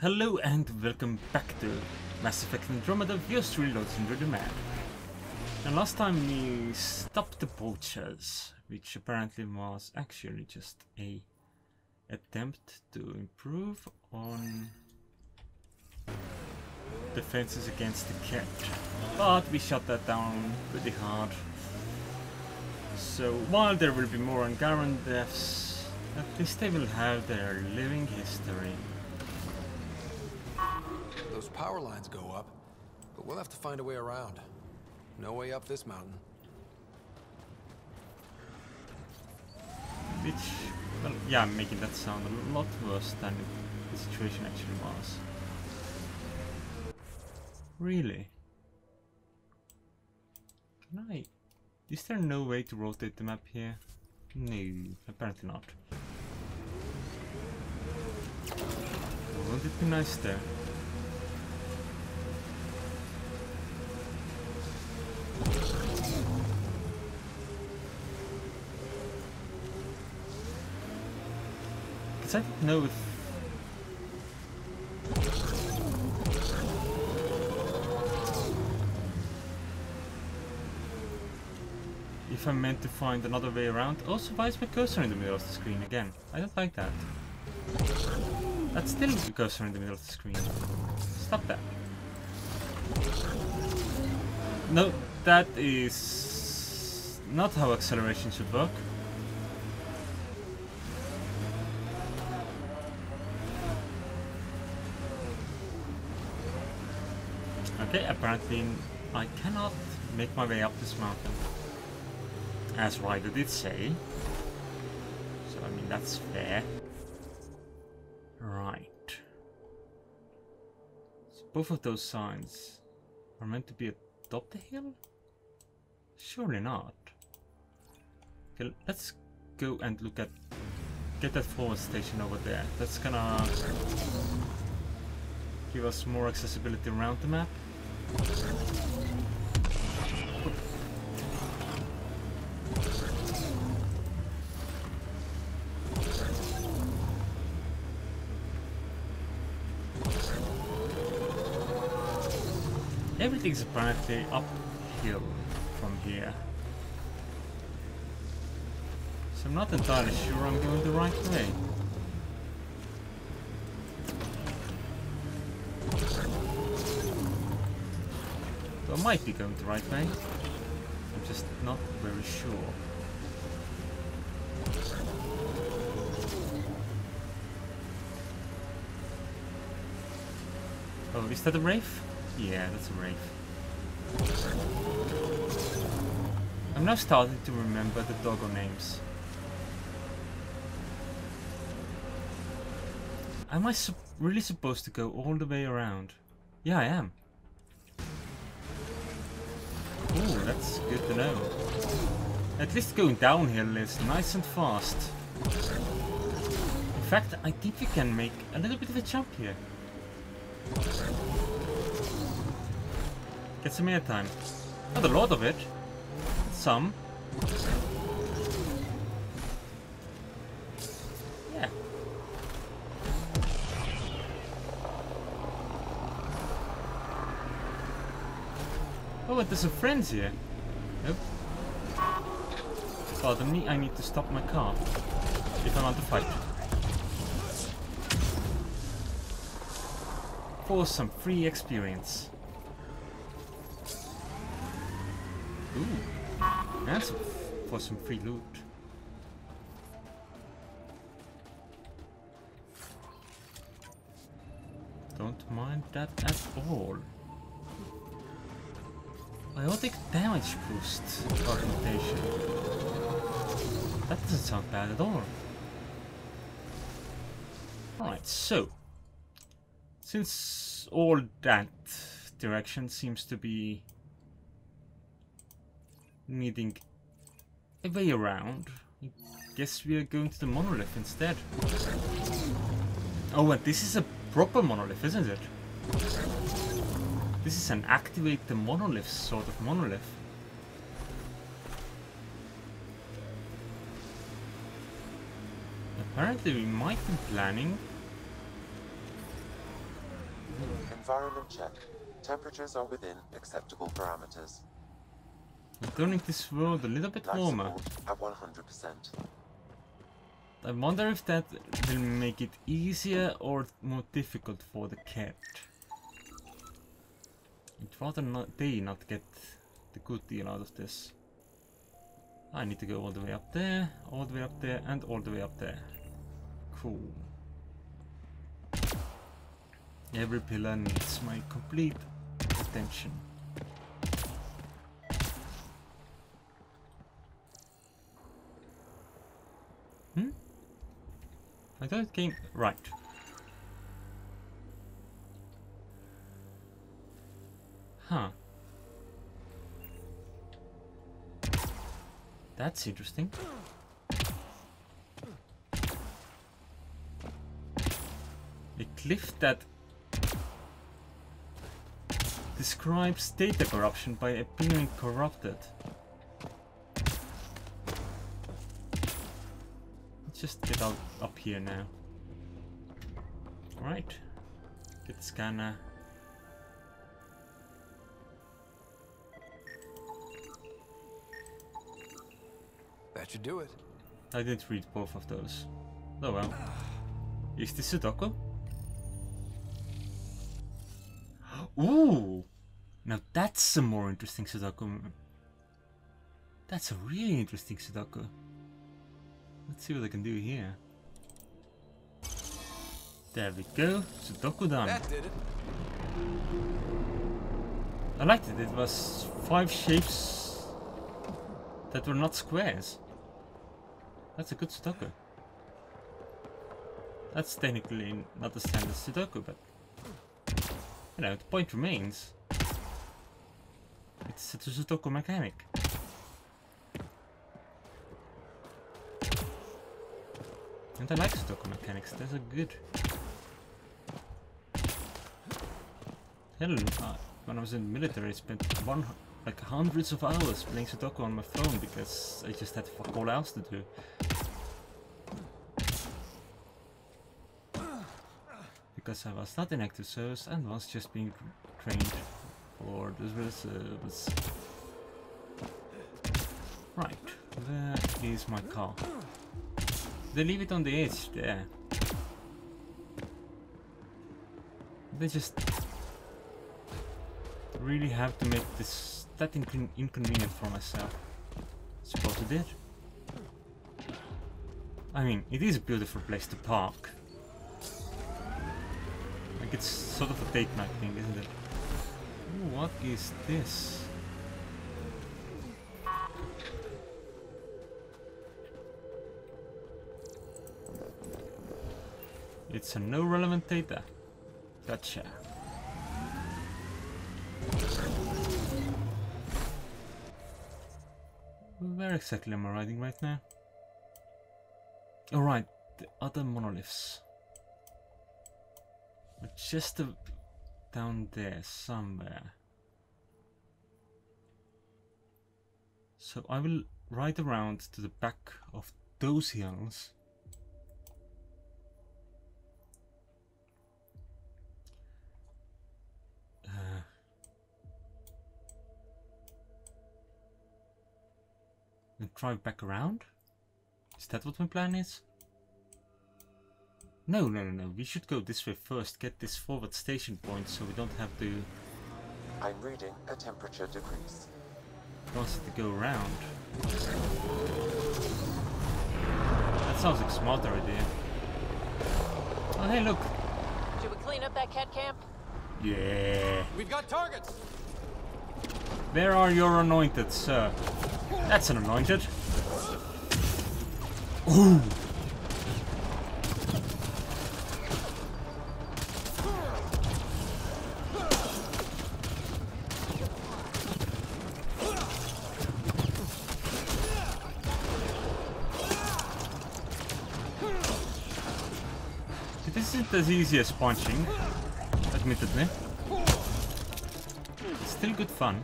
Hello and welcome back to Mass Effect Andromeda Just Reloads under the map. And last time we stopped the poachers, which apparently was actually just a attempt to improve on defenses against the Kett. But we shut that down pretty hard. So while there will be more Angaran deaths, at least they will have their living history. Those power lines go up, but we'll have to find a way around. No way up this mountain. Which, well, yeah, making that sound a lot worse than the situation actually was. Really? Can I... Is there no way to rotate the map here? No, apparently not. Wouldn't it be nice there? Because I don't know if... I'm meant to find another way around. Also, why is my cursor in the middle of the screen again? I don't like that. That's still the cursor in the middle of the screen. Stop that. No, that is not how acceleration should work. Okay, apparently I cannot make my way up this mountain. As Ryder did say. So, I mean, that's fair. Right. So both of those signs are meant to be atop the hill? Surely not. Okay, let's go and look at... Get that forward station over there. That's gonna give us more accessibility around the map. Everything's apparently uphill from here. So I'm not entirely sure I'm going the right way. Might be going the right way. I'm just not very sure. Oh, is that a Wraith? Yeah, that's a Wraith. I'm now starting to remember the doggo names. Am I su really supposed to go all the way around? Yeah, I am. That's good to know. At least going downhill is nice and fast. In fact, I think we can make a little bit of a jump here. Get some air time. Not a lot of it. Some. But there's some friends here. Nope. Pardon me, I need to stop my car. If I want to fight. For some free experience. Ooh, that's for some free loot. Don't mind that at all. Biotic damage boost augmentation. That doesn't sound bad at all. Alright, so. Since all that direction seems to be needing a way around. I guess we are going to the monolith instead. Oh, and this is a proper monolith, isn't it? This is an activate the monolith sort of monolith. Apparently we might be planning Environment check. Temperatures are within acceptable parameters. I'm Turning this world a little bit Life warmer. at 100%. I wonder if that will make it easier or more difficult for the Kett. I'd rather not they not get the good deal out of this. I need to go all the way up there, all the way up there, and all the way up there. Cool. Every pillar needs my complete attention. Hmm? I thought it came right. Huh. That's interesting. A glyph that describes data corruption by appearing corrupted. Let's just get out up here now. Alright. Get the scanner. That should do it. I didn't read both of those. Oh well. Is this Sudoku? Ooh! Now that's some more interesting Sudoku. That's a really interesting Sudoku. Let's see what I can do here. There we go. Sudoku done. That did it. I liked it. It was five shapes that were not squares. That's a good Sudoku. That's technically not a standard Sudoku, but you know, the point remains. It's a Sudoku mechanic. And I like Sudoku mechanics, those are good. Hell, uh, when I was in the military, I spent one like hundreds of hours playing Sudoku on my phone because I just had fuck all else to do. Because I was not in active service and was just being trained for the service. Right, there is my car. They leave it on the edge there. They just really have to make this that incon inconvenient for myself. Suppose I did. I mean, it is a beautiful place to park. Like it's sort of a date night thing, isn't it? Ooh, what is this? It's a no relevant data. Gotcha. Where exactly am I riding right now? Oh, Alright, the other monoliths. Just a, down there somewhere. So I will ride around to the back of those hills. Uh, and drive back around? Is that what my plan is? No, no, no, no. We should go this way first. Get this forward station point so we don't have to I'm reading a temperature decrease. constantly go around. That sounds like a smarter idea. Oh, hey, look. Should we clean up that Kett camp? Yeah. We've got targets. There are your anointed, sir? That's an anointed. Ooh. as easy as punching, admittedly. It's still good fun.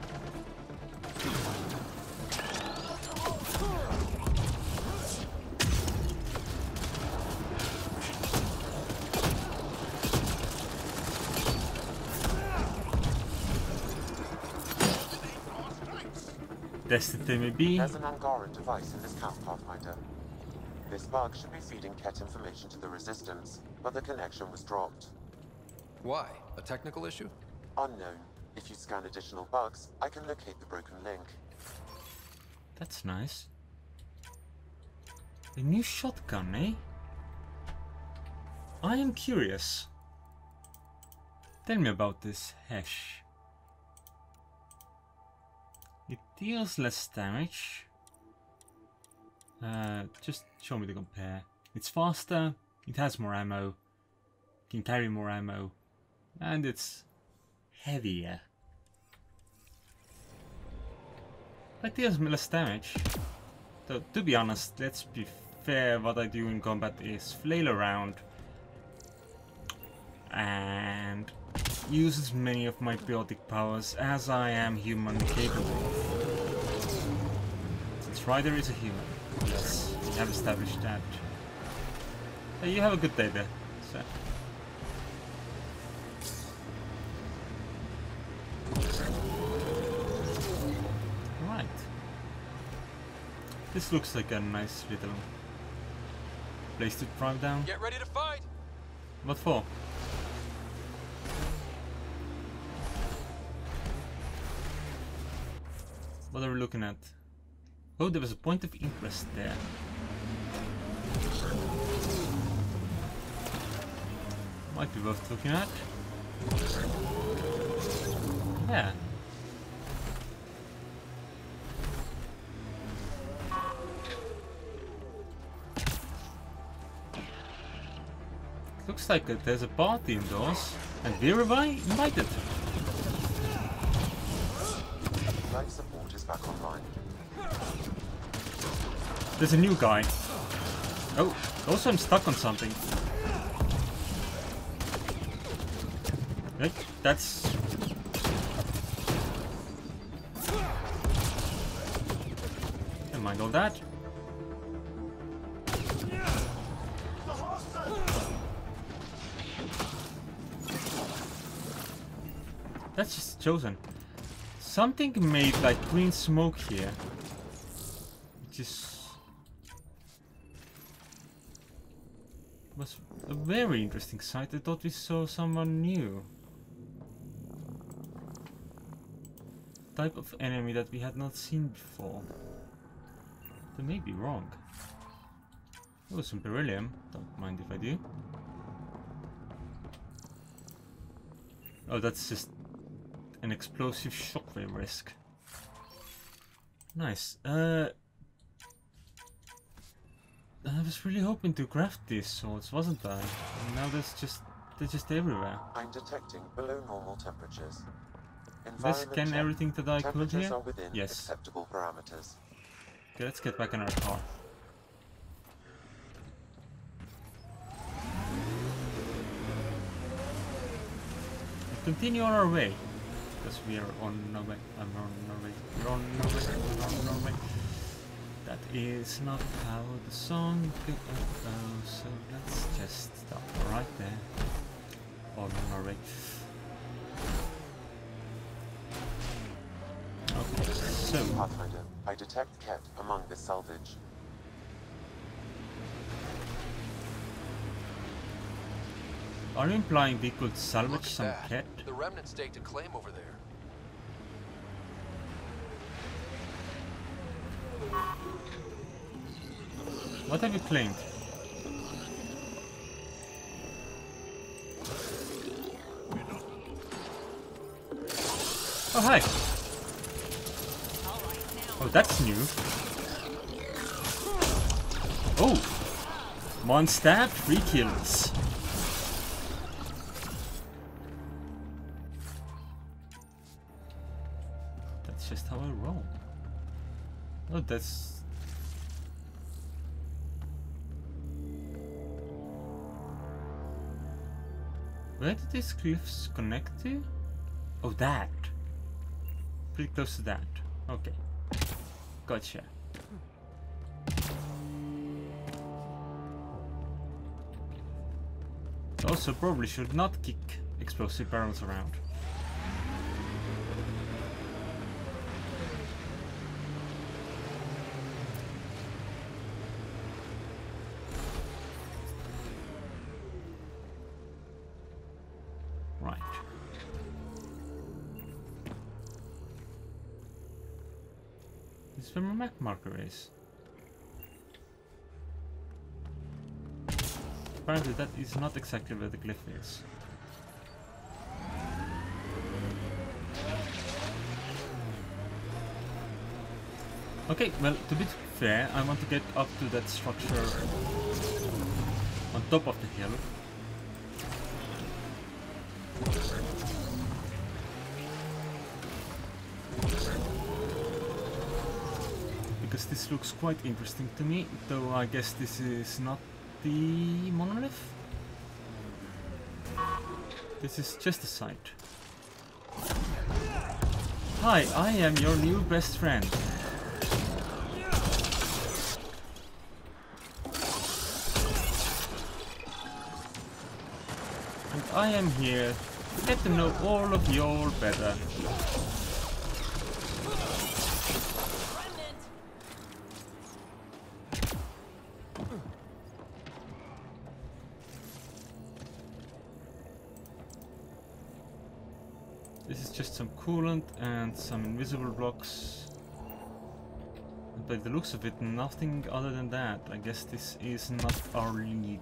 Destiny may be. There's an Angaran device in this camp, Pathfinder. This bug should be feeding Kett information to the Resistance but the connection was dropped. Why? A technical issue? Unknown. If you scan additional bugs, I can locate the broken link. That's nice. A new shotgun, eh? I am curious. Tell me about this hash. It deals less damage. Uh, just show me the compare. It's faster, it has more ammo, can carry more ammo, and it's heavier. But deals less damage. So, to be honest, let's be fair, what I do in combat is flail around and use as many of my biotic powers as I am human capable of. Since Ryder is a human, yes, we have established that. Hey, you have a good day there, sir. Right. This looks like a nice little place to drive down. Get ready to fight! What for? What are we looking at? Oh, there was a point of interest there. Might be worth looking at. Yeah. Looks like there's a party indoors, and we're invited. Life support is back online. There's a new guy. Oh, also I'm stuck on something. Right, that's... Never mind all that. That's just chosen. Something made like green smoke here. Which is... Was a very interesting sight. I thought we saw someone new. Type of enemy that we had not seen before. That may be wrong. Oh, some beryllium. Don't mind if I do. Oh, that's just an explosive shockwave risk. Nice. Uh, I was really hoping to craft these swords, wasn't I? And now there's just they're just everywhere. I'm detecting below normal temperatures. Scan check. everything that I could here. Yes. acceptable parameters. Okay, let's get back in our car. Continue on our way. Because we are on our way. I'm on our way. We're on our way. We're on our way. That is not how the song goes. Oh, so let's just stop right there. On our so. Pathfinder, I detect Kett among the salvage. Are you implying we could salvage some that. Kett? The remnant staked a claim over there. What have you claimed? Oh, hi. That's new. Oh! One stab, three kills. That's just how I roll. Oh, that's Where did these cliffs connect to? Oh, that. Pretty close to that. Okay. Gotcha. Also, probably should not kick explosive barrels around. My map marker is. Apparently that is not exactly where the glyph is. Okay, well, to be fair, I want to get up to that structure on top of the hill. Because this looks quite interesting to me, though I guess this is not the monolith. This is just a site. Hi, I am your new best friend. And I am here to get to know all of you all better. Some invisible blocks. And By the looks of it, nothing other than that. I guess this is not our lead.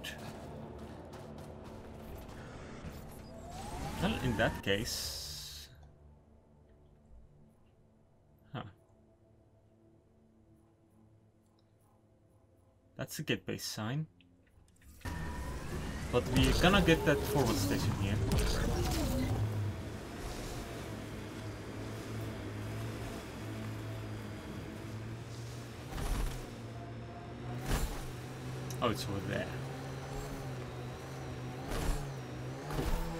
Well, in that case... Huh. That's a Kett base sign. But we're gonna get that forward station here. Oh, it's over there.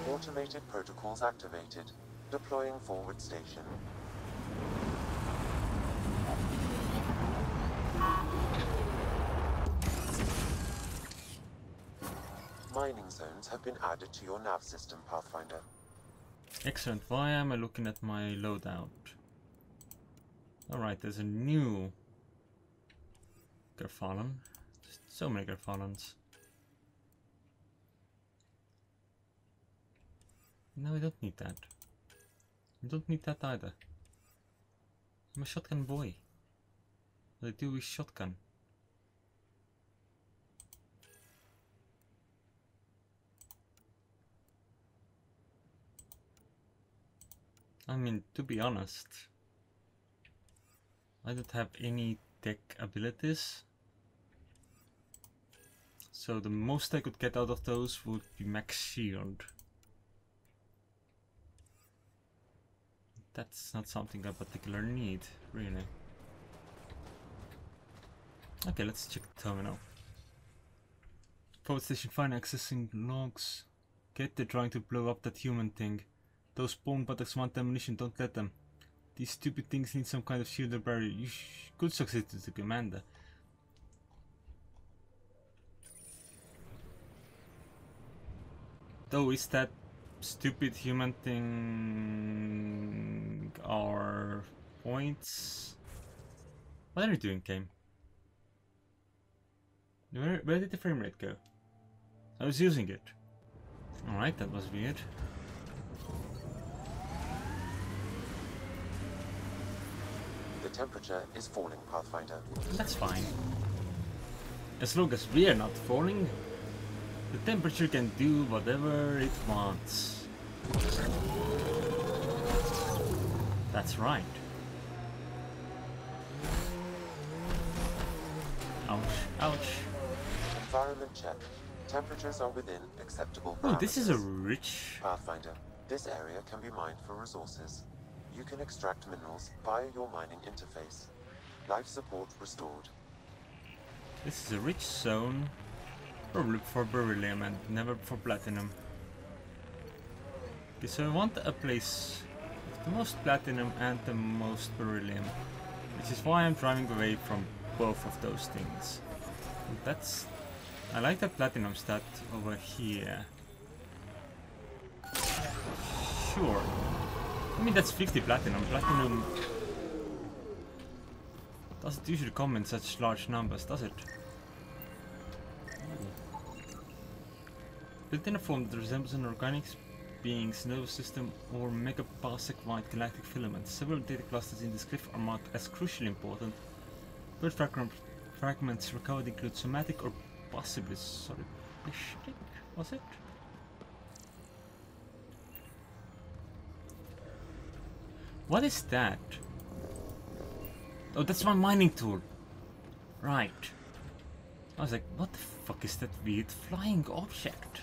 Automated protocols activated. Deploying forward station. Mining zones have been added to your nav system, Pathfinder. Excellent. Why am I looking at my loadout? Alright, there's a new Garfalon. So many Garfalons. No, we don't need that. We don't need that either. I'm a shotgun boy. What I do is shotgun. I mean, to be honest, I don't have any tech abilities. So the most I could get out of those would be max shield. That's not something I particularly need, really. Okay, let's check the terminal. Forward station fine accessing logs. Get they're trying to blow up that human thing. Those spawn buttocks want ammunition, don't let them. These stupid things need some kind of shield or barrier. You could succeed to the commander. Though is that stupid human thing our points? What are you doing, game? Where, where did the frame rate go? I was using it. Alright, that was weird. The temperature is falling, Pathfinder. That's fine. As long as we're not falling, the temperature can do whatever it wants. That's right. Ouch, ouch. Environment check. Temperatures are within acceptable Oh, this is a rich... Pathfinder, this area can be mined for resources. You can extract minerals via your mining interface. Life support restored. This is a rich zone. Probably for beryllium and never for platinum. Okay, so I want a place with the most platinum and the most beryllium. Which is why I'm driving away from both of those things. And that's... I like the platinum stat over here. Sure. I mean that's 50 platinum. Platinum doesn't usually come in such large numbers, does it? In a form that resembles an organic beings, nervous system, or megaparsec-wide galactic filaments. Several data clusters in this glyph are marked as crucially important. Bird fragment, fragments recovered include somatic or possibly solipsistic, was it? What is that? Oh, that's my mining tool. Right. I was like, what the fuck is that weird flying object?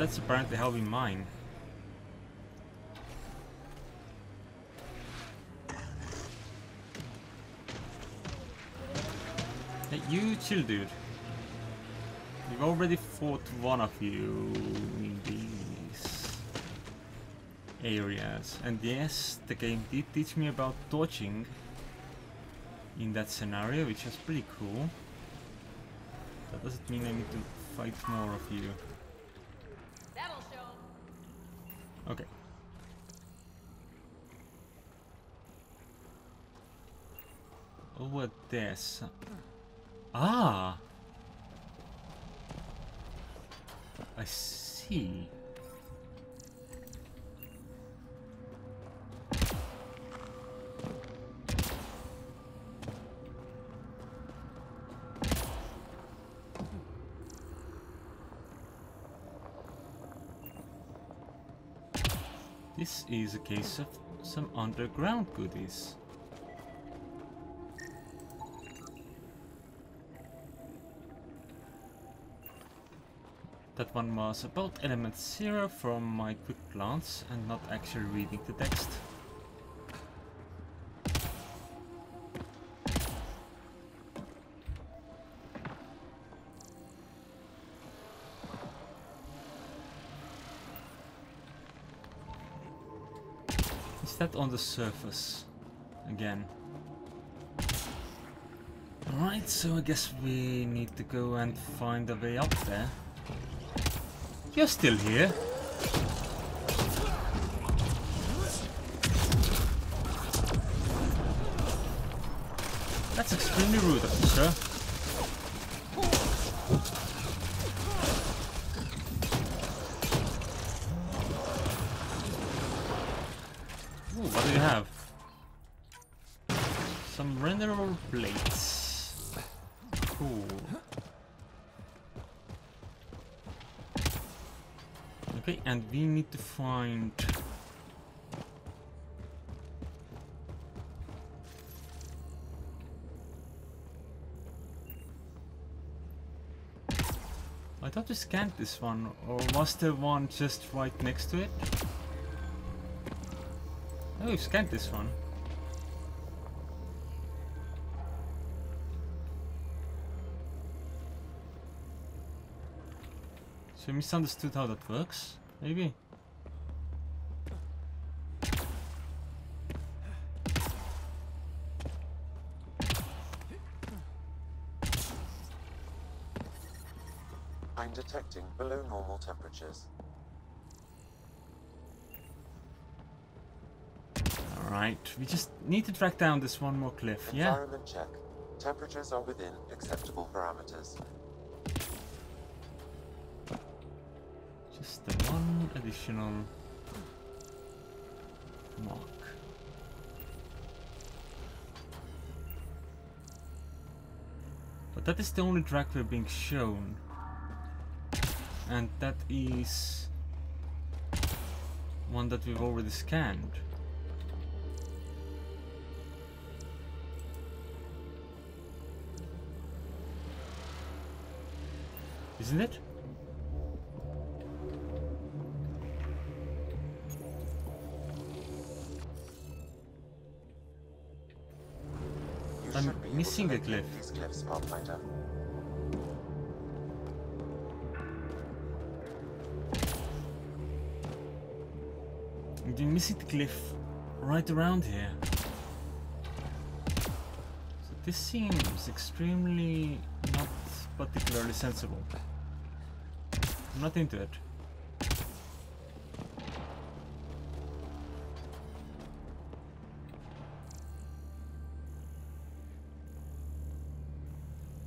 That's, apparently we mine. Hey, you chill, dude. We've already fought one of you in these areas. And yes, the game did teach me about dodging in that scenario, which is pretty cool. That doesn't mean I need to fight more of you. That'll show. Okay. Over this? Ah! I see. This is a case of some underground goodies. That one was about element 0 from my quick glance and not actually reading the text. Is that on the surface again? Alright, so I guess we need to go and find a way up there. You're still here. That's extremely rude of you, sir. To find... I thought we scanned this one, or was there one just right next to it? Oh, we scanned this one. So we misunderstood how that works, maybe? Detecting below normal temperatures. Alright, we just need to track down this one more glyph, yeah? Environment check. Temperatures are within acceptable parameters. Just the one additional mark. But that is the only track we're being shown. And that is one that we've already scanned. Isn't it? You I'm should be able missing a glyph. These glyphs, Pathfinder. The glyph right around here. So this seems extremely not particularly sensible. I'm not into it.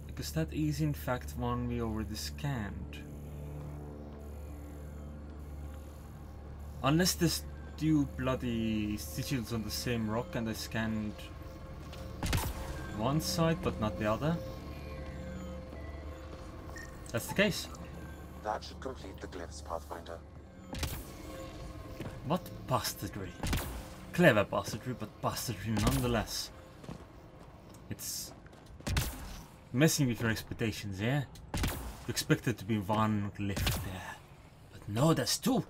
Because that is in fact one we already scanned. Unless there's two bloody sigils on the same rock and I scanned one side but not the other. That's the case. That should complete the glyphs, Pathfinder. What bastardry. Clever bastardry, but bastardry nonetheless. It's messing with your expectations, yeah? You expect it to be one glyph there. But no, there's two!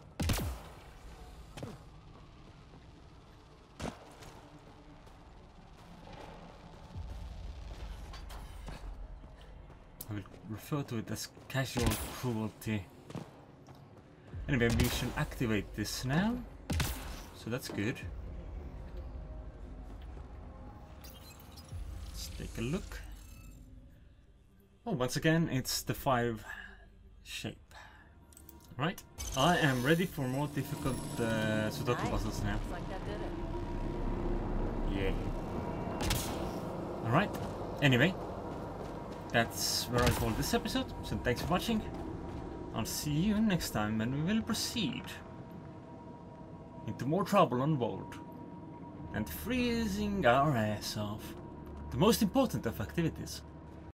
Refer to it as casual cruelty. Anyway, we should activate this now. So that's good. Let's take a look. Oh, once again, it's the five shape. Right, I am ready for more difficult uh, Sudoku puzzles now. Like. Yeah. Alright, anyway, that's where I call this episode, so thanks for watching. I'll see you next time when we will proceed into more trouble on Voeld and freezing our ass off. The most important of activities.